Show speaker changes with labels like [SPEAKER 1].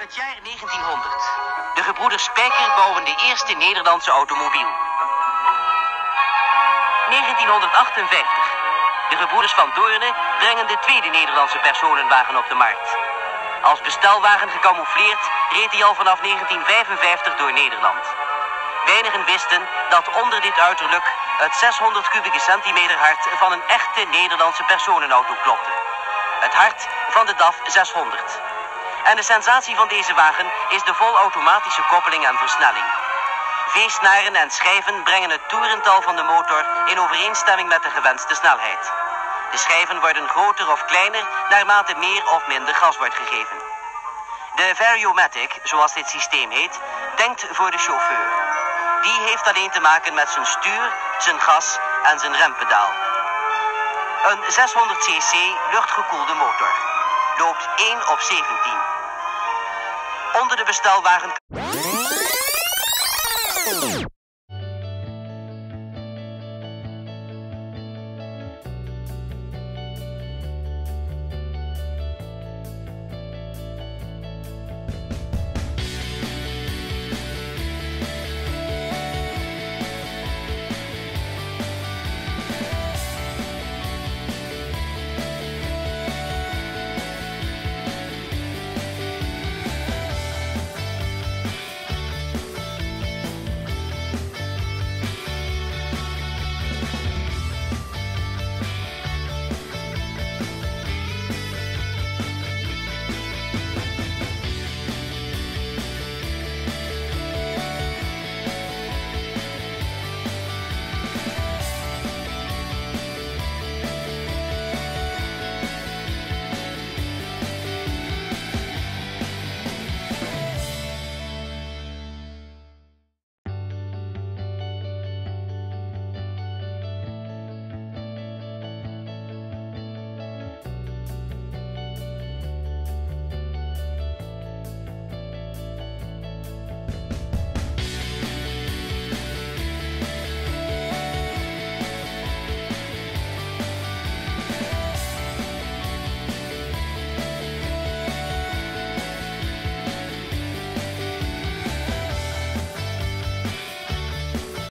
[SPEAKER 1] Het jaar 1900. De gebroeders Spijker bouwen de eerste Nederlandse automobiel. 1958. De gebroeders van Doorne brengen de tweede Nederlandse personenwagen op de markt. Als bestelwagen gecamoufleerd reed hij al vanaf 1955 door Nederland. Weinigen wisten dat onder dit uiterlijk het 600 kubieke centimeter hart van een echte Nederlandse personenauto klopte. Het hart van de DAF 600. En de sensatie van deze wagen is de volautomatische koppeling en versnelling. V-snaren en schijven brengen het toerental van de motor in overeenstemming met de gewenste snelheid. De schijven worden groter of kleiner naarmate meer of minder gas wordt gegeven. De Variomatic, zoals dit systeem heet, denkt voor de chauffeur. Die heeft alleen te maken met zijn stuur, zijn gas en zijn rempedaal. Een 600cc luchtgekoelde motor. Loopt 1 op 17. Onder de bestelwagen...